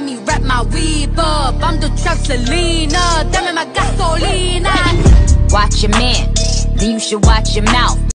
Let me wrap my weave up. I'm the trap Selena, damn it, my gasolina. Watch your man, then you should watch your mouth.